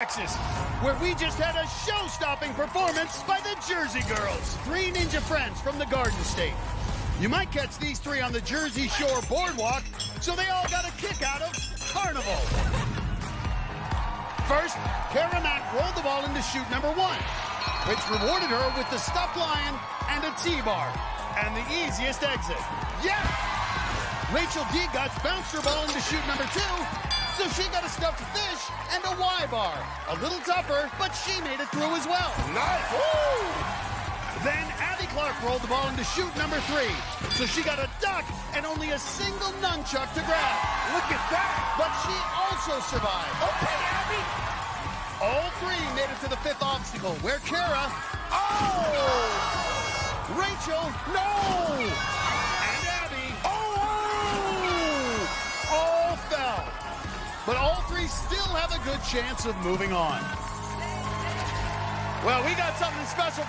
Texas, where we just had a show-stopping performance by the Jersey Girls, three ninja friends from the Garden State. You might catch these three on the Jersey Shore Boardwalk, so they all got a kick out of Carnival. First, Cara Mack rolled the ball into chute number one, which rewarded her with the stuffed lion and a T-bar, and the easiest exit. Yes! Rachel D. Guts bounced her ball into chute number two, so she got a stuffed fish and a Y bar. A little tougher, but she made it through as well. Nice. Woo! Then Abby Clark rolled the ball into chute number three. So she got a duck and only a single nunchuck to grab. Look at that. But she also survived. Okay, Abby. All three made it to the fifth obstacle, where Cara, Oh! Rachel, no! And Abby, Oh! all fell. But all three still have a good chance of moving on. Well, we got something special.